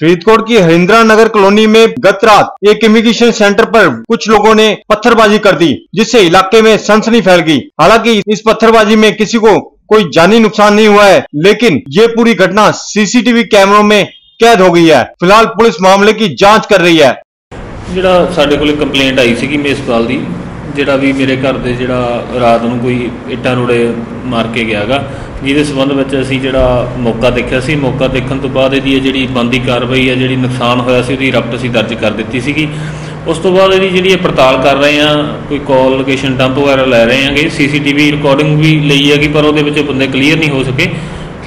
फरीदकोट की हरिंद्रा नगर कॉलोनी में गत रात एक इमिग्रेशन सेंटर पर कुछ लोगों ने पत्थरबाजी कर दी जिससे इलाके में सनसनी फैल गई हालांकि इस पत्थरबाजी में किसी को कोई जानी नुकसान नहीं हुआ है लेकिन ये पूरी घटना सीसीटीवी कैमरों में कैद हो गई है फिलहाल पुलिस मामले की जांच कर रही है ਜਿਹੜਾ ਸਾਡੇ ਕੋਲੇ ਕੰਪਲੇਂਟ ਆਈ ਸੀਗੀ ਮੇਸਪਾਲ ਦੀ ਜਿਹੜਾ ਵੀ ਮੇਰੇ ਘਰ ਦੇ ਜਿਹੜਾ ਰਾਤ ਨੂੰ ਕੋਈ ਇੱਟਾਂ ਰੋੜੇ ਮਾਰ ਕੇ ਗਿਆਗਾ ਜਿਹਦੇ ਸਬੰਧ ਵਿੱਚ ਅਸੀਂ ਜਿਹੜਾ ਮੌਕਾ ਦੇਖਿਆ ਸੀ ਮੌਕਾ ਦੇਖਣ ਤੋਂ ਬਾਅਦ ਇਹਦੀ ਇਹ ਜਿਹੜੀ ਬੰਦੀ ਕਾਰਵਾਈ ਹੈ ਜਿਹੜੀ ਨੁਕਸਾਨ ਹੋਇਆ ਸੀ ਉਹਦੀ ਰਪਟ ਅਸੀਂ ਦਰਜ ਕਰ ਦਿੱਤੀ ਸੀਗੀ ਉਸ ਤੋਂ ਬਾਅਦ ਇਹਦੀ ਜਿਹੜੀ ਇਹ ਪੜਤਾਲ ਕਰ ਰਹੇ ਆ ਕੋਈ ਕਾਲ ਲੋਕੇਸ਼ਨ ਡੰਪ ਵਗੈਰਾ ਲੈ ਰਹੇ ਆਂਗੇ ਸੀਸੀਟੀਵੀ ਰਿਕਾਰਡਿੰਗ ਵੀ ਲਈ ਹੈਗੀ ਪਰ ਉਹਦੇ ਵਿੱਚ ਬੰਦੇ ਕਲੀਅਰ ਨਹੀਂ ਹੋ ਸਕੇ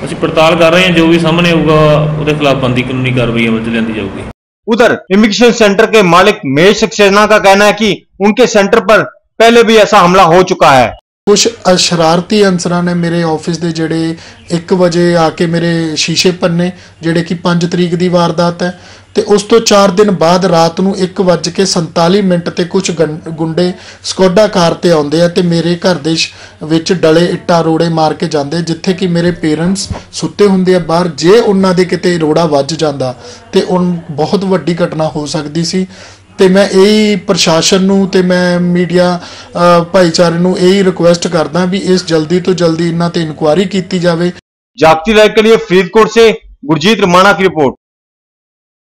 ਅਸੀਂ ਪੜਤਾਲ ਕਰ ਰਹੇ ਹਾਂ ਜੋ ਵੀ ਸਾਹਮਣੇ ਆਊਗਾ ਉਹਦੇ ਖਿਲਾਫ ਬੰਦੀ ਕਾਨੂੰਨੀ ਕਾਰਵਾਈ ਅਮਲ 'ਚ ਲਿਆਂਦੀ ਜਾਊਗੀ उधर इमिग्रेशन सेंटर के मालिक महेश सक्सेना का कहना है कि उनके सेंटर पर पहले भी ऐसा हमला हो चुका है ਕੁਝ ਸ਼ਰਾਰਤੀ ਅਨਸਰਾਂ ਨੇ ਮੇਰੇ ਆਫਿਸ ਦੇ ਜਿਹੜੇ 1 ਵਜੇ ਆ ਕੇ ਮੇਰੇ ਸ਼ੀਸ਼ੇ ਪੰਨੇ ਜਿਹੜੇ ਕਿ 5 ਤਰੀਕ ਦੀ ਵਾਰਦਾਤ ਹੈ ਤੇ ਉਸ ਤੋਂ 4 ਦਿਨ ਬਾਅਦ ਰਾਤ ਨੂੰ 1:47 ਮਿੰਟ ਤੇ ਕੁਝ ਗੁੰਡੇ ਸਕੋਡਾ ਕਾਰ ਤੇ ਆਉਂਦੇ ਆ ਤੇ ਮੇਰੇ ਘਰ ਦੇ ਸ਼- ਵਿੱਚ ਡਲੇ ਇੱਟਾਂ ਰੋੜੇ ਮਾਰ ਕੇ ਜਾਂਦੇ ਜਿੱਥੇ ਕਿ ਮੇਰੇ ਪੇਰੈਂਟਸ ਸੁੱਤੇ ਹੁੰਦੇ ਆ ਬਾਹਰ ਜੇ ਉਹਨਾਂ ਦੇ ਕਿਤੇ ਰੋੜਾ ਵੱਜ ਜਾਂਦਾ ਤੇ ਉਹ ਬਹੁਤ ਵੱਡੀ ਘਟਨਾ ਹੋ ਸਕਦੀ ਸੀ ਤੇ ਮੈਂ ਇਹ ਪ੍ਰਸ਼ਾਸਨ ਨੂੰ ਤੇ ਮੈਂ ਮੀਡੀਆ ਭਾਈਚਾਰੇ ਨੂੰ ਇਹ ਰਿਕੁਐਸਟ ਕਰਦਾ ਵੀ ਇਸ ਜਲਦੀ ਤੋਂ ਜਲਦੀ ਇਹਨਾਂ ਤੇ ਇਨਕੁਆਇਰੀ ਕੀਤੀ ਜਾਵੇ। ਜਾਗਤੀ ਲਾਈਵ ਲਈ ਫਰੀਦਕੋਟ ਸੇ ਗੁਰਜੀਤ ਰਮਾਣਾ ਕੀ ਰਿਪੋਰਟ